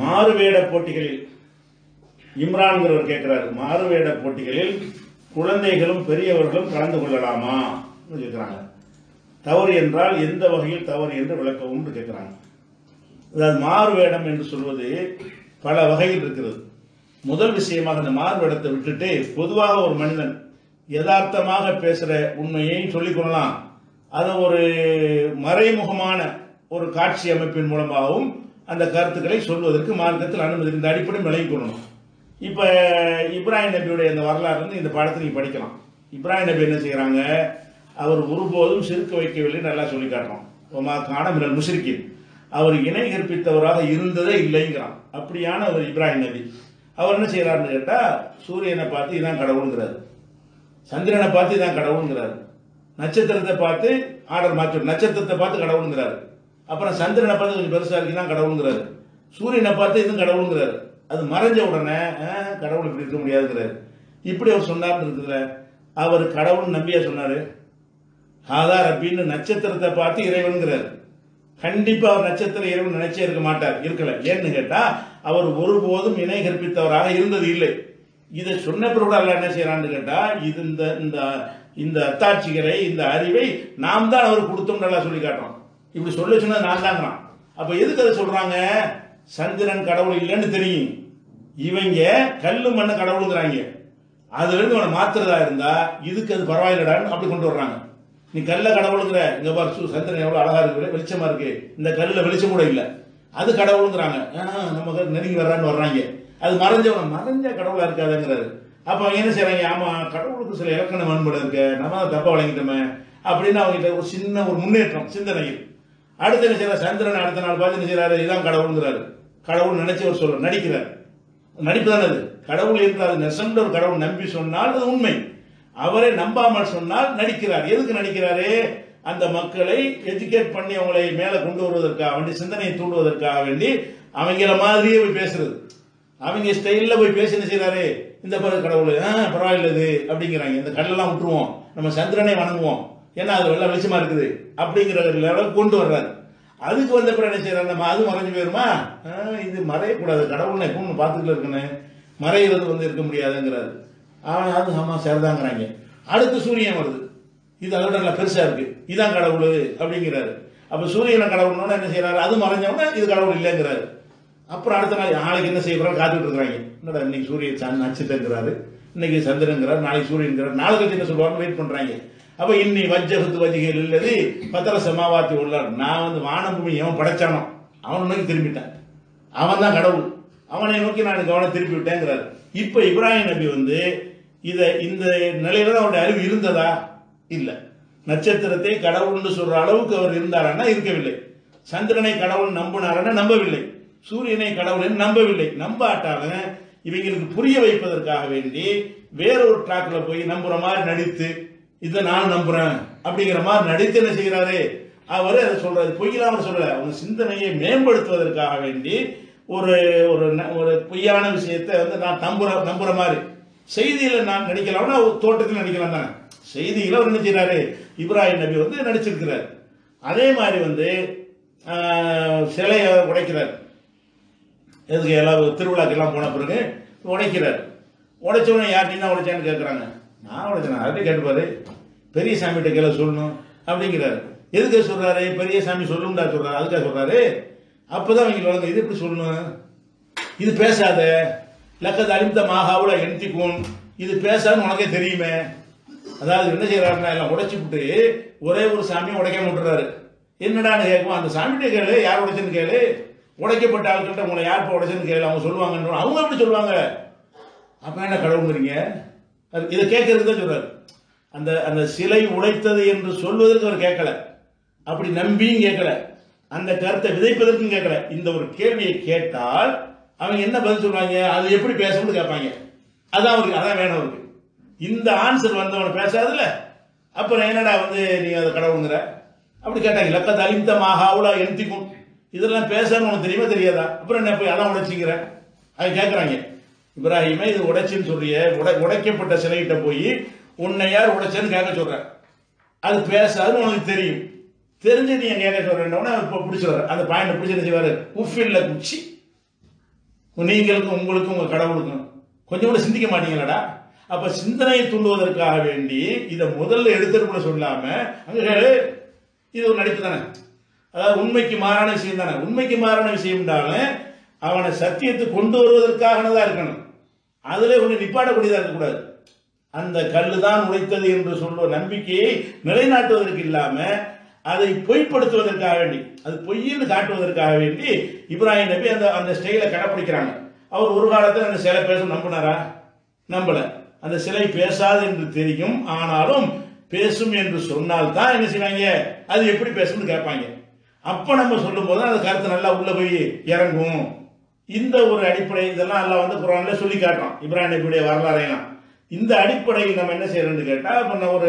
மாறுவேட போட்டிகளில் இம்ரான்கிறவர் கேட்கிறார் மாறுவேட போட்டிகளில் குழந்தைகளும் பெரியவர்களும் கலந்து கொள்ளலாமா கேட்கிறாங்க. தவறு என்றால் எந்த வகையில் தவறு என்று விளக்கவும் கேட்கிறாங்க. அதாவது மாறுவேடம் என்று சொல்வது பல வகையில் இருக்கிறது. முதல் விஷயமாக அந்த மாறுவேடத்தை விட்டுட்டு பொதுவாக ஒரு மனிதன் யதார்த்தமாக பேசுகிற உண்மையை சொல்லிக் கொள்ளலாம். அதை ஒரு மறைமுகமான ஒரு காட்சி அமைப்பின் மூலமாகவும் அந்த கருத்துக்களை சொல்வதற்கு மார்க்கத்தில் அனுமதி இந்த அடிப்படை விளங்கிக் கொள்ளணும். இப்போ இப்ராஹிம் நபியுடைய அந்த வரலாறு வந்து இந்த பாடத்தை நீங்கள் படிக்கலாம். இப்ராஹிம் நபி என்ன செய்கிறாங்க அவர் ஒருபோதும் சிறுக்க வைக்கவில்லை நல்லா சொல்லி காட்டுறோம் ஒமா காண மிரல் முஷ்ரிக்கின் அவர் இணை கற்பித்தவராக இருந்ததே இல்லைங்கிறான். அப்படியான ஒரு இப்ராஹிம் நபி. அவர் என்ன செய்கிறாருன்னு கேட்டால் சூரியனை பார்த்து இதான் கடவுளுங்கிறாரு. சந்திரனை பார்த்து இதான் கடவுளுங்கிறாரு. நட்சத்திரத்தை பார்த்து ஆர்டர் மாற்றி நட்சத்திரத்தை பார்த்து கடவுளுங்கிறாரு. அப்புறம் சந்திரனை பார்த்து கொஞ்சம் பெருசாக இருக்குன்னா கடவுளுங்கிறாரு. சூரியனை பார்த்து இதுவும் கடவுளுங்கிறாரு. அது மறைஞ்ச உடனே கடவுள் இப்படி இருக்க முடியாதுங்கிறாரு. இப்படி அவர் சொன்னார்னு இருக்குதுல. அவர் கடவுள் நம்பியா சொன்னார்? ஆதார் அப்படின்னு நட்சத்திரத்தை பார்த்து இறைவனுங்கிறார். கண்டிப்பாக அவர் நட்சத்திர இறைவன் நினைச்சே இருக்க மாட்டார். இருக்கல. ஏன்னு கேட்டால் அவர் ஒருபோதும் இணை கற்பித்தவராக இருந்தது இல்லை. இதை சொன்ன பிறகு அல்ல என்ன செய்யறான்னு கேட்டால் இது இந்த இந்த இந்த அத்தாட்சிகளை இந்த அறிவை நாம் தான் அவர் கொடுத்தோம் நல்லா சொல்லி காட்டுறோம். இப்படி சொல்ல சொன்னது நான் தாங்கிறான் அப்போ எதுக்கு அதை சொல்கிறாங்க சந்திரன் கடவுள் இல்லைன்னு தெரியும். இவங்க கல்லு மண்ணு கடவுளுங்கிறாங்க. அதுலேருந்து அவனை மாத்துறதா இருந்தா இதுக்கு அது பரவாயில்லடான்னு அப்படி கொண்டு வர்றாங்க. நீ கல்ல கடவுளுங்கிற இங்க பாரு சு- சந்திரன் எவ்வளோ அழகா இருக்கு வெளிச்சமா இருக்கு. இந்த கல்லில் வெளிச்சம் கூட இல்லை. அது கடவுளுங்கிறாங்க. நம்ம கல் நெருங்கி வர்றான்னு வர்றாங்க. அது மறைஞ்சவன் மறைஞ்ச கடவுளா இருக்காதுங்கிறாரு. அப்போ அவங்க என்ன செய்யறாங்க ஆமா கடவுளுக்கு சில இலக்கண மண்பட இருக்க நம்ம தப்பா வழங்கிட்டோமே அப்படின்னு அவங்ககிட்ட ஒரு சின்ன ஒரு முன்னேற்றம் சிந்தனையில் அடுத்து என்ன செய்யறாரு சந்திரன் அடுத்த நாள் பார்த்து என்ன செய்யறாரு இதான் கடவுளுங்கிறாரு. கடவுள் நினைச்சு அவர் சொல்ற நடிக்கிறார். நடிப்பு தானே அது? கடவுள் என்றால் அது நெசம்ன்ற ஒரு கடவுள் நம்பி சொன்னால் அது உண்மை. அவரை நம்பாமல் சொன்னால் நடிக்கிறார். எதுக்கு நடிக்கிறாரு? அந்த மக்களை எஜுகேட் பண்ணி அவங்களை மேலே கொண்டு வருவதற்காக வேண்டி சிந்தனையை தூண்டுவதற்காக வேண்டி அவங்கள மாதிரியே போய் பேசுறது. அவங்க ஸ்டைலில் போய் பேசி என்ன இந்த பிறகு கடவுள் ஆ, பரவாயில்ல இது அப்படிங்கிறாங்க. இந்த கல்லெல்லாம் விட்டுருவோம். நம்ம சந்திரனை வணங்குவோம். ஏன்னா அது வெள்ள வெளிச்சமாக இருக்குது. அப்படிங்கிற லெவலுக்கு கொண்டு வர்றாரு. அதுக்கு வந்த பிறகு என்ன செய்யறாரு? நம்ம அது மறைஞ்சு போயிருமா? இது மறையக்கூடாது. கடவுள் எப்பவும் பார்த்துக்கிட்டு இருக்கணும். மறையிறது வந்து இருக்க முடியாதுங்கிறாரு. அவன் அது ஆமா சரிதாங்கிறாங்க. அடுத்து சூரியன் வருது. இது அதோட நல்லா பெருசாக இருக்கு. இதான் கடவுள் அப்படிங்கிறாரு. அப்போ சூரியனை கடவுள்னோட என்ன செய்யறாரு? அது மறைஞ்சவொடனே இது கடவுள் இல்லைங்கிறாரு. அப்புறம் அடுத்த நாள் நாளைக்கு என்ன செய்ய போறாரு? காத்துட்டு இருக்கிறாங்க. என்னடா இன்னைக்கு சூரியன் சன் நட்சத்திரங்கிறாரு இன்னைக்கு சந்திரங்கிறார் நாளைக்கு சூரியன்கிறார். நாளைக்கு என்ன சொல்லுவாருன்னு வெயிட் பண்ணுறாங்க அப்ப இன்னி வஜ்ஜகுத்து வஜிகள் இல்லது பத்திர சமாவாத்தி உள்ளார். நான் வந்து வானபூமி எவன் படைச்சானோ அவனை நோக்கி திரும்பிட்டான். அவன் தான் கடவுள். அவனை நோக்கி நான் கவனம் திருப்பி விட்டேங்கிறார். இப்போ இப்ராஹிம் நபி வந்து இதை இந்த நிலையில தான் அவருடைய அறிவு இருந்ததா? இல்லை. நட்சத்திரத்தை கடவுள்னு சொல்ற அளவுக்கு அவர் இருந்தாரன்னா இருக்கவில்லை. சந்திரனை கடவுள் நம்பினாரான்னா நம்பவில்லை. சூரியனை கடவுள் நம்பவில்லை. நம்பாட்டாலும் இவங்களுக்கு புரிய வைப்பதற்காக வேண்டி வேறொரு ட்ராக்ல போய் நம்புற மாதிரி நடித்து இதை நான் நம்புறேன் அப்படிங்கிற மாதிரி நடித்து என்ன செய்கிறாரு? அவர் அதை சொல்றாரு. பொய்யெல்லாம் அவர் சொல்லல அவங்க சிந்தனையை மேம்படுத்துவதற்காக வேண்டி ஒரு ஒரு ந- ஒரு பொய்யான விஷயத்தை வந்து நான் நம்புற நம்புற மாதிரி. செய்தியில் நான் நடிக்கலாம்னா தோட்டத்தில் நடிக்கலாம் தானே. செய்தியில் அவர் என்ன செய்கிறாரு இப்ராஹிம் நபி வந்து நடிச்சிருக்கிறார். அதே மாதிரி வந்து சிலையை உடைக்கிறார். எதுக்கு எல்லாம் திருவிழாக்கெல்லாம் போன பிறகு உடைக்கிறார். உடைச்சவனே யார்கிட்டையும் தான் உடைச்சான்னு கேட்குறாங்க நான் உடைச்சேன் அதை கேட்டுப்பாரு. பெரிய சாமிகிட்ட கேள்வி சொல்லணும். அப்படிங்கிறாரு. எதுக்கு சொல்றாரு? பெரிய சாமி சொல்லும்டா சொல்றாரு. அதுக்காக சொல்றாரு. அப்பதான் அவங்க வளர்ந்து இது எப்படி சொல்லணும்? இது பேசாத. லக்கத் அலிம்த மாகாவுல என்திக்கும் இது பேசாதுன்னு உனக்கே தெரியுமே. அதாவது என்ன செய்யறாருன்னா எல்லாம் உடைச்சி விட்டு ஒரே ஒரு சாமியை உடைக்க விட்டுறாரு. என்னடான்னு கேட்கும் அந்த சாமிகிட்ட கேளு யார் உடைச்சுன்னு கேளு. உடைக்கப்பட்ட ஆட்கள்கிட்ட உங்களை யார் இப்போ உடைச்சுன்னு கேளு. அவங்க சொல்லுவாங்கன்னு அவங்க எப்படி சொல்லுவாங்க. அப்ப என்ன கடவுங்கிறீங்க இதை கேட்கறது தான் சொல்றாரு. அந்த அந்த சிலை உடைத்தது என்று சொல்வதற்கு அவர் கேட்கல. அப்படி நம்பியும் கேட்கல. அந்த கருத்தை விதைப்பதற்கும் கேட்கல. இந்த ஒரு கேள்வியை கேட்டால் அவங்க என்ன பதில் சொல்றாங்க? அது எப்படி பேசணும்னு கேட்பாங்க. அதான் அவருக்கு அதான் வேணும் அவருக்கு. இந்த ஆன்சர் வந்தவனை பேசாதுல்ல. அப்புறம் என்னடா வந்து நீ அதை கடவுளுங்கிற? அப்படி கேட்டாங்க லக்க அலிம்த அவ்வளோ எழுத்திக்கும் இதெல்லாம் பேசணும்னு உனக்கு தெரியுமா தெரியாதா? அப்புறம் என்ன போய் அதான் உடைச்சிக்கிற அது கேட்குறாங்க. இப்ராஹிமே இது உடைச்சின்னு சொல்றிய உடை உடைக்கப்பட்ட சிலைகிட்ட போய் உன்னை யார் உடைச்சேன்னு கேட்க சொல்ற. அது பேசாதுன்னு உனக்கு தெரியும். தெரிஞ்சு நீ கேட்க சொல்றேன்னா இப்போ பிடிச்சிடுற அந்த பாயிண்ட் பிடிச்சி என்ன செய்வாரு? உஃபில்ல குச்சி. நீங்களுக்கும் உங்களுக்கும் உங்க கடவுளுக்கும் கொஞ்சம் கூட சிந்திக்க மாட்டீங்களடா. அப்ப சிந்தனையை தூண்டுவதற்காக வேண்டி இதை முதல்ல எடுத்துட்டு கூட சொல்லாம அங்க இது ஒரு நடிப்பு தானே. அதாவது உண்மைக்கு மாறான விஷயம் தானே. உண்மைக்கு மாறான விஷயம்னாலும் அவனை சத்தியத்தை கொண்டு வருவதற்காகனதான் இருக்கணும். அதிலே ஒன்று நிப்பாடக்கூடியதாக இருக்கக்கூடாது. அந்த கல்லு தான் உழைத்தது என்று சொல்ற நம்பிக்கையை நிலைநாட்டுவதற்கு இல்லாம அதை பொய்ப்படுத்துவதற்காக வேண்டி அது பொய்ன்னு காட்டுவதற்காக வேண்டி இப்ராஹிம் நபி அந்த அந்த ஸ்டைலை கடைப்பிடிக்கிறாங்க அவர் ஒரு காலத்தில் அந்த சிலை பேச நம்பினாரா? நம்பல. அந்த சிலை பேசாது என்று தெரியும். ஆனாலும் பேசும் என்று சொன்னால் தான் என்ன செய்வாங்க? அது எப்படி பேசும்னு கேட்பாங்க. அப்ப நம்ம சொல்லும் போது அந்த கருத்து நல்லா உள்ள போய் இறங்கும். இந்த ஒரு அடிப்படை இதெல்லாம் எல்லாம் வந்து குரான்ல சொல்லி காட்டுறோம் இப்ராஹிம் நபியுடைய வரலாறையெல்லாம். இந்த அடிப்படையில் நம்ம என்ன செய்யறோம்னு கேட்டால் இப்போ நான் ஒரு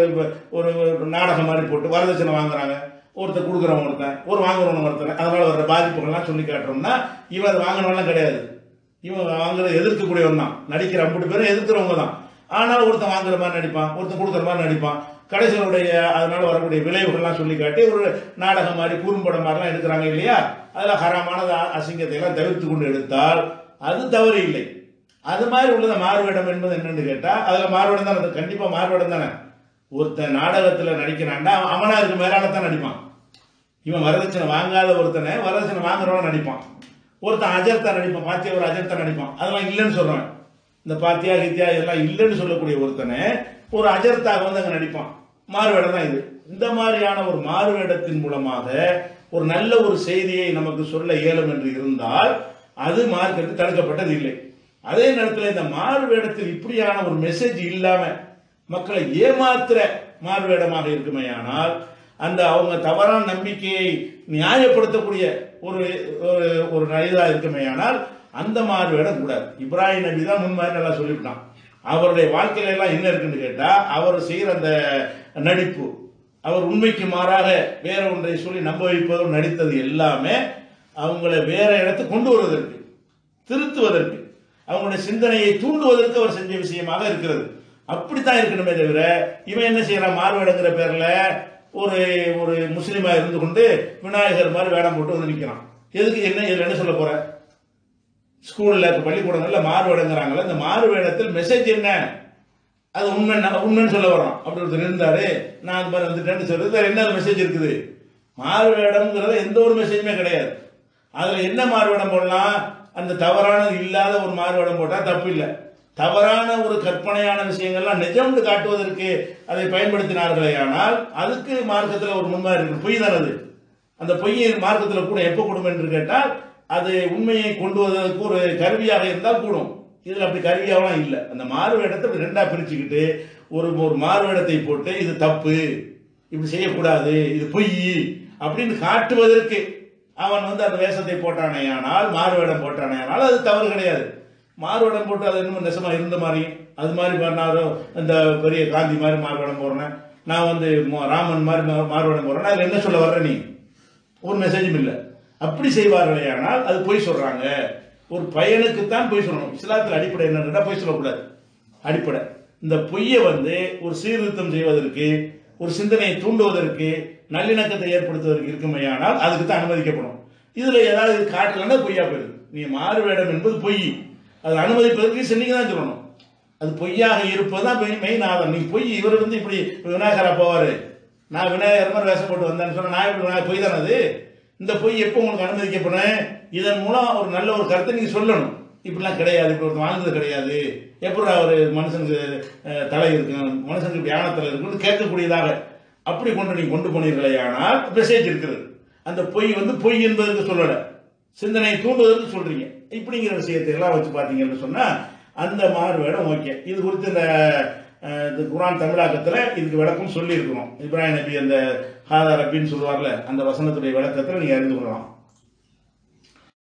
ஒரு ஒரு நாடகம் மாதிரி போட்டு வரதட்சணை வாங்குறாங்க. ஒருத்தர் கொடுக்குறவன் ஒருத்தன் ஒரு வாங்குறவன் ஒருத்தன். அதனால வர்ற பாதிப்புகள்லாம் சொல்லி காட்டுறோம்னா இவன் அது வாங்கினவெல்லாம் கிடையாது. இவன் வாங்குறது எதிர்க்கக்கூடியவன் தான் நடிக்கிற ஐம்பது பேரும் எதிர்க்கிறவங்க தான் ஆனால் ஒருத்தன் வாங்குற மாதிரி நடிப்பான் ஒருத்தன் கொடுக்குற மாதிரி நடிப்பான். கடைசிகளுடைய அதனால வரக்கூடிய விளைவுகள்லாம் சொல்லி காட்டி ஒரு நாடகம் மாதிரி குறும்படம் மாதிரிலாம் எடுக்கிறாங்க இல்லையா? அதில் ஹராமானது அசிங்கத்தை எல்லாம் தவிர்த்து கொண்டு எடுத்தால் அது தவறு இல்லை. அது மாதிரி உள்ளதை மாறுவேடம் என்பது என்னன்னு கேட்டால் அதில் மாறுவேடம் தானே அது கண்டிப்பாக மாறுவேடம் தானே. ஒருத்தன் நாடகத்தில் நடிக்கிறான்டா அவன் அவனா இருக்கு மேலாளத்தான் நடிப்பான். இவன் வரதட்சணை வாங்காத ஒருத்தனை வரதட்சணை வாங்குறவன் நடிப்பான். ஒருத்தன் அஜர்த்தா நடிப்பான் பாத்தியா ஒரு அஜர்த்தா நடிப்பான். அதெல்லாம் இல்லைன்னு சொல்றேன் இந்த பாத்தியா கித்தியா இதெல்லாம் இல்லைன்னு சொல்லக்கூடிய ஒருத்தனை ஒரு அஜர்த்தாக வந்து அங்கே நடிப்பான். மாறுவேடம் தான் இது. இந்த மாதிரியான ஒரு மாறுவேடத்தின் மூலமாக ஒரு நல்ல ஒரு செய்தியை நமக்கு சொல்ல இயலும் என்று இருந்தால் அது மார்க்கெட்டு தடுக்கப்பட்டது இல்லை. அதே நேரத்தில் இந்த மாறுவேடத்தில் இப்படியான ஒரு மெசேஜ் இல்லாம மக்களை ஏமாத்துற மாறுவேடமாக இருக்குமேயானால் அந்த அவங்க தவறான நம்பிக்கையை நியாயப்படுத்தக்கூடிய ஒரு ஒரு ஒரு இருக்குமே இருக்குமேயானால் அந்த மாறுவேடம் கூடாது. இப்ராஹிம் நபி தான் முன்மாதிரி நல்லா சொல்லிவிட்டான். அவருடைய வாழ்க்கையில எல்லாம் என்ன இருக்குன்னு கேட்டா அவர் செய்யற அந்த நடிப்பு அவர் உண்மைக்கு மாறாக வேற ஒன்றை சொல்லி நம்ப வைப்பதும் நடித்தது எல்லாமே அவங்கள வேற இடத்துக்கு கொண்டு வருவதற்கு திருத்துவதற்கு அவங்களுடைய சிந்தனையை தூண்டுவதற்கு அவர் செஞ்ச விஷயமாக இருக்கிறது. அப்படித்தான் இருக்கணுமே தவிர இவன் என்ன செய்யறான்? மாறுவேடங்கிற பேர்ல ஒரு ஒரு முஸ்லீமா இருந்து கொண்டு விநாயகர் மாதிரி வேடம் போட்டு வந்து நிற்கிறான் எதுக்கு என்ன இதுல என்ன சொல்ல போற? ஸ்கூல்ல இப்ப பள்ளிக்கூடங்கள்ல மாறுவேடங்கிறாங்கல்ல இந்த மாறுவேடத்தில் மெசேஜ் என்ன? அது உண்மை உண்மைன்னு சொல்ல வரோம் அப்படி ஒருத்தர் இருந்தார் நான் அது மாதிரி வந்துட்டேன்னு சொல்றது என்ன என்ன மெசேஜ் இருக்குது? மாறுவேடம்ங்கிறது எந்த ஒரு மெசேஜுமே கிடையாது. அதில் என்ன மாறுவேடம் போடலாம்? அந்த தவறானது இல்லாத ஒரு மாறுவேடம் போட்டால் தப்பு இல்லை. தவறான ஒரு கற்பனையான விஷயங்கள்லாம் நிஜம்னு காட்டுவதற்கு அதை பயன்படுத்தினார்களே ஆனால் அதுக்கு மார்க்கத்தில் ஒரு முன்மாதிரி இருக்கு. பொய் தானது? அது அந்த பொய்யை மார்க்கத்தில் கூட எப்போ கொடுமை என்று கேட்டால் அது உண்மையை கொண்டு வருவதற்கு ஒரு கருவியாக இருந்தால் கூடும். இதில் அப்படி கருவியாகலாம் இல்லை. அந்த மாறுவேடத்தை இப்படி ரெண்டாக பிரிச்சுக்கிட்டு ஒரு ஒரு மாறுவேடத்தை போட்டு இது தப்பு இப்படி செய்யக்கூடாது இது பொய் அப்படின்னு காட்டுவதற்கு அவன் வந்து அந்த வேஷத்தை போட்டானேயானால் மாறுவேடம் போட்டானேயானால் அது தவறு கிடையாது. மாறுவேடம் போட்டு அது இன்னும் நெசமாக இருந்த மாதிரி அது மாதிரி பண்ணாரோ இந்த பெரிய காந்தி மாதிரி மாறுவேடம் போடுறேன் நான் வந்து ராமன் மாதிரி மாறுவேடம் போடுறேன் அதில் என்ன சொல்ல வர்ற நீ? ஒரு மெசேஜும் இல்லை. அப்படி செய்வார்களே ஆனால் அது பொய் சொல்றாங்க. ஒரு பையனுக்குத்தான் பொய் சொல்லணும். இஸ்லாத்தில் அடிப்படை என்னன்னா பொய் சொல்லக்கூடாது. அடிப்படை. இந்த பொய்யை வந்து ஒரு சீர்திருத்தம் செய்வதற்கு ஒரு சிந்தனையை தூண்டுவதற்கு நல்லிணக்கத்தை ஏற்படுத்துவதற்கு இருக்குமையானால் அதுக்கு தான் அனுமதிக்கப்படும். இதில் ஏதாவது காட்டலன்னா பொய்யா போயிடுது. நீ மாறு வேடம் என்பது பொய். அதை அனுமதிப்பதற்கு சென்னைக்கு தான் சொல்லணும். அது பொய்யாக இருப்பது தான் மெயின் ஆதாரம். நீ பொய் இவர் வந்து இப்படி விநாயகரா போவார் நான் விநாயகர் மாதிரி வேஷம் போட்டு வந்தேன்னு சொன்னா நான் இப்படி பொய் தானே அது? இந்த பொய் எப்போ உங்களுக்கு அனுமதிக்கப்படும் இதன் மூலம் ஒரு நல்ல ஒரு கருத்தை நீங்கள் சொல்லணும். இப்படிலாம் கிடையாது. இப்படி ஒருத்தன் வாழ்ந்தது கிடையாது. எப்படி ஒரு மனுஷனுக்கு தலை இருக்கு மனுஷனுக்கு இப்படி தலை இருக்குன்னு கேட்கக்கூடியதாக அப்படி கொண்டு நீங்கள் கொண்டு போனீர்களே ஆனால் மெசேஜ் இருக்கிறது அந்த பொய் வந்து பொய் என்பதற்கு சொல்லலை. சிந்தனையை தூண்டுவதற்கு சொல்கிறீங்க இப்படிங்கிற விஷயத்தை எல்லாம் வச்சு பார்த்தீங்கன்னு சொன்னால் அந்த மாறுவேடம் ஓகே. இது குறித்து இந்த இந்த குரான் தமிழாக்கத்தில் இதுக்கு விளக்கம் சொல்லி இப்ராஹிம் நபி அந்த ஹாதா ரப்பின்னு சொல்லுவார்ல அந்த வசனத்துடைய விளக்கத்தில் நீங்கள் அறிந்து கொள்ளலாம்.